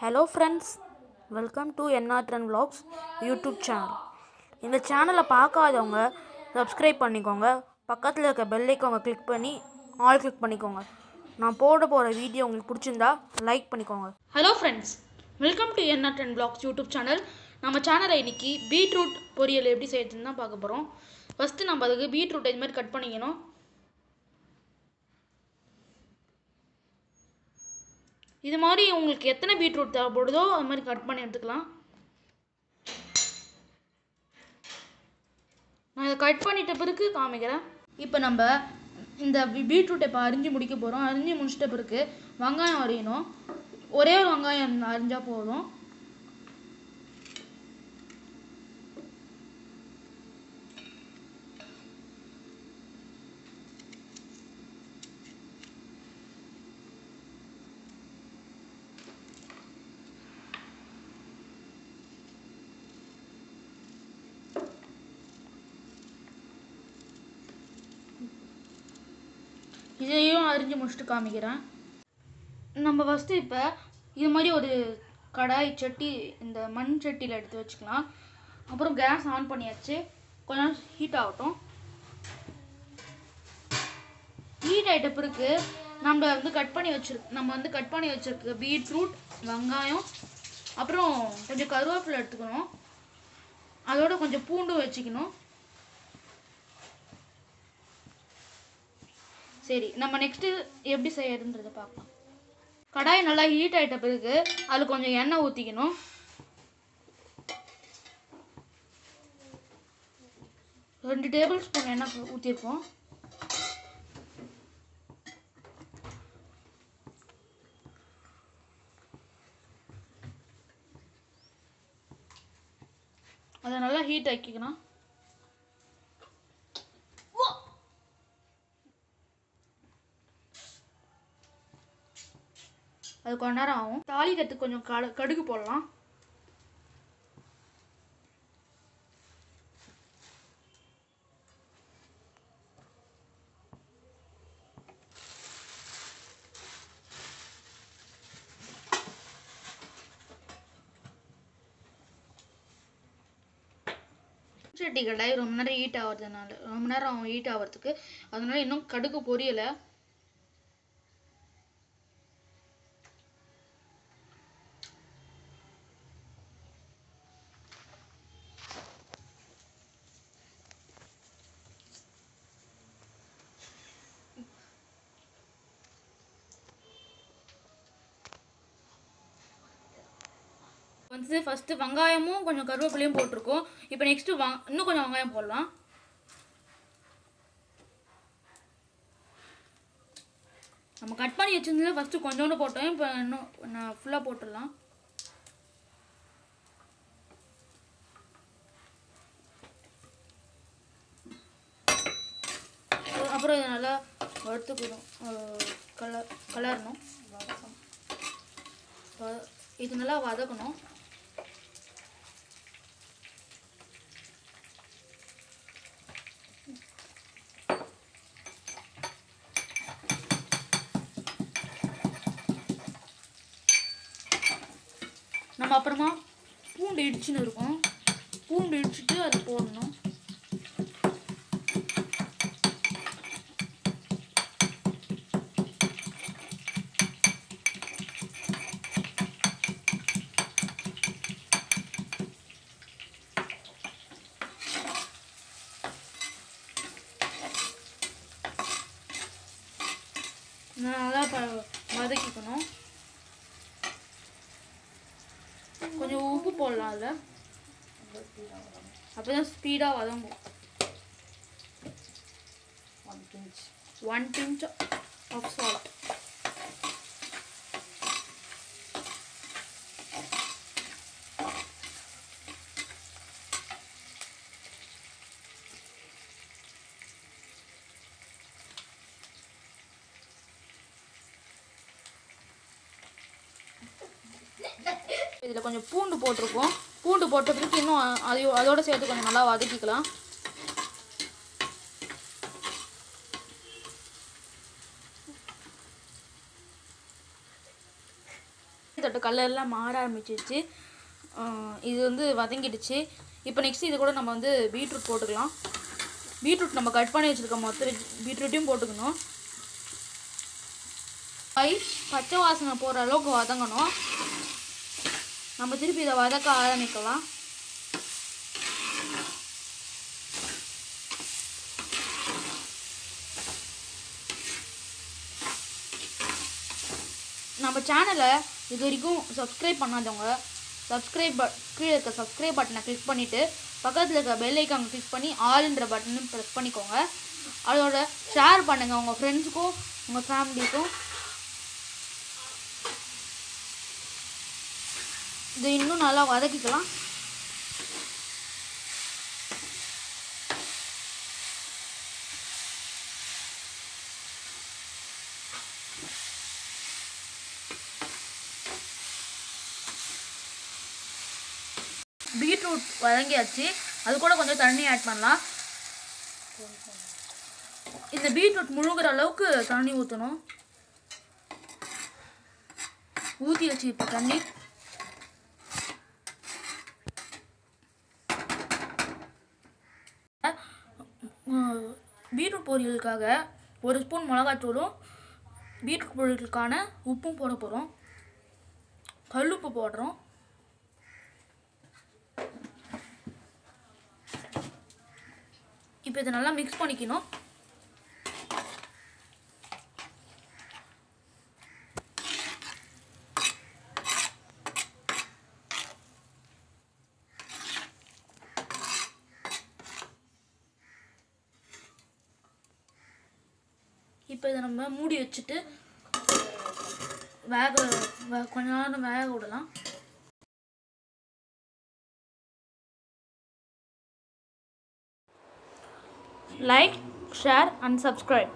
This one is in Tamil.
ஹலோ ஃப்ரெண்ட்ஸ் வெல்கம் டு என்ஆர்ட்ரன் விளாக்ஸ் யூடியூப் சேனல் இந்த சேனலை பார்க்காதவங்க சப்ஸ்கிரைப் பண்ணிக்கோங்க. பக்கத்தில் இருக்க பெல்லைக்கு கிளிக் பண்ணி ஆல் கிளிக் பண்ணிக்கோங்க. நான் போட போகிற வீடியோ உங்களுக்கு பிடிச்சிருந்தா லைக் பண்ணிக்கோங்க. ஹலோ ஃப்ரெண்ட்ஸ் வெல்கம் டு என்ன விளாக்ஸ் பிளாக்ஸ் யூடியூப் சேனல் நம்ம சேனலை இன்றைக்கி பீட்ரூட் பொரியல் எப்படி செய்யறதுன்னு தான் பார்க்க போகிறோம் ஃபஸ்ட்டு நம்ம அதுக்கு பீட்ரூட் இது மாதிரி கட் பண்ணிக்கணும். இது மாதிரி உங்களுக்கு எத்தனை பீட்ரூட் தேவைப்படுதோ அது மாதிரி கட் பண்ணி எடுத்துக்கலாம். நான் இதை கட் பண்ணிட்ட பிறகு காமிக்கிறேன். இப்போ நம்ம இந்த பீட்ரூட்டை இப்போ அரிஞ்சு முடிக்க போகிறோம் அரிஞ்சு முடிச்சிட்ட பிறகு வெங்காயம் அரியணும். ஒரே ஒரு வெங்காயம் அரிஞ்சால் போதும். இதையும் அரிஞ்சு முடிச்சுட்டு காமிக்கிறேன். நம்ம ஃபஸ்ட்டு இப்போ இது மாதிரி ஒரு கடாய் சட்டி இந்த மண் சட்டியில் எடுத்து வச்சுக்கலாம். அப்புறம் கேஸ் ஆன் பண்ணியாச்சு. கொஞ்சம் ஹீட் ஆகட்டும். ஹீட் ஆகிட்ட பிறகு நம்ம வந்து கட் பண்ணி வச்சிரு நம்ம வந்து கட் பண்ணி வச்சிருக்க பீட்ரூட் வெங்காயம் அப்புறம் கொஞ்சம் கருவேப்பிலை எடுத்துக்கணும். அதோட கொஞ்சம் பூண்டும் வச்சுக்கணும். சரி நம்ம நெக்ஸ்ட்டு எப்படி செய்யறதுன்றதை பார்க்கலாம் கடாய் நல்லா ஹீட் ஆகிட்ட பிறகு அதில் கொஞ்சம் எண்ணெய் ஊற்றிக்கணும் ரெண்டு டேபிள் ஸ்பூன் எண்ணெய் ஊற்றிருக்கோம் அதை நல்லா ஹீட் ஆக்கிக்கணும். அது கொஞ்ச நேரம் ஆகும். தாளிக்கிறதுக்கு கொஞ்சம் கடு கடுகு போடலாம். சட்டி ரொம்ப நேரம் ஹீட் ஆகுறதுனால ரொம்ப நேரம் ஆகும் ஹீட் ஆகிறதுக்கு அதனால இன்னும் கடுகு பொரியலை. வந்து ஃபஸ்ட்டு வெங்காயமும் கொஞ்சம் கருவேப்பிலையும் போட்டிருக்கோம். இப்போ நெக்ஸ்ட்டு வா இன்னும் கொஞ்சம் வெங்காயம் போடலாம். நம்ம கட் பண்ணி வச்சுருந்ததில் ஃபஸ்ட்டு கொஞ்சோண்டு போட்டோம். இப்போ இன்னும் நான் ஃபுல்லாக போட்டுடலாம். அப்புறம் இதை நல்லா வறுத்துக்கணும் கலர் கலரணும் இது நல்லா வதக்கணும். நம்ம அப்புறமா பூண்டு இடிச்சுன்னு இருக்கும். பூண்டு இடிச்சுட்டு அதை போடணும். நல்லா ப வதக்கிக்கணும். கொஞ்சம் உப்பு போடலாம் அதில் அப்போ தான் ஸ்பீடாக வதங்கும் ஒன் பிஞ்ச் ஆஃப் சால்ட் இதில் கொஞ்சம் பூண்டு போட்டிருக்கோம். பூண்டு போட்ட பிறகு இன்னும் அதையோ அதோட சேர்த்து கொஞ்சம் நல்லா வதக்கிக்கலாம். தொட்ட கலர்லாம் மாற ஆரம்பிச்சிருச்சு. இது வந்து வதங்கிடுச்சு. இப்போ நெக்ஸ்ட் இது கூட நம்ம வந்து பீட்ரூட் போட்டுக்கலாம். பீட்ரூட் நம்ம கட் பண்ணி வச்சுருக்க மொத்த பீட்ரூட்டையும் போட்டுக்கணும். ஐ பச்சை வாசனை போகிற அளவுக்கு வதங்கணும். நம்ம திருப்பி இதை வதக்க ஆரம்பிக்கலாம். நம்ம சேனலை இது வரைக்கும் சப்ஸ்கிரைப் பண்ணாதவங்க சப்ஸ்கிரைப் பட் கீழே இருக்க சப்ஸ்கிரைப் பட்டனை கிளிக் பண்ணிவிட்டு பக்கத்தில் இருக்க பெல் ஐக்கான் கிளிக் பண்ணி ஆல்ன்ற பட்டனும் ப்ரெஸ் பண்ணிக்கோங்க. அதோட ஷேர் பண்ணுங்கள் உங்கள் ஃப்ரெண்ட்ஸுக்கும் உங்கள் ஃபேமிலிக்கும் இது இன்னும் நல்லா வதக்கிக்கலாம். பீட்ரூட் வதங்கியாச்சு. அது கூட கொஞ்சம் தண்ணி ஆட் பண்ணலாம். இந்த பீட்ரூட் முழுகிற அளவுக்கு தண்ணி ஊற்றணும் ஊற்றியாச்சு இப்போ தண்ணி. பீட்ரூட் பொரியலுக்காக ஒரு ஸ்பூன் மிளகாத்தூளும் பீட்ரூட் பொரியலுக்கான உப்பும் போட போகிறோம் கல்லுப்பு போடுறோம். இப்போ இதை நல்லா மிக்ஸ் பண்ணிக்கணும். இப்போ இதை நம்ம மூடி வச்சுட்டு வேக வே- கொஞ்ச நேரம் வேக விடலாம். Like share and subscribe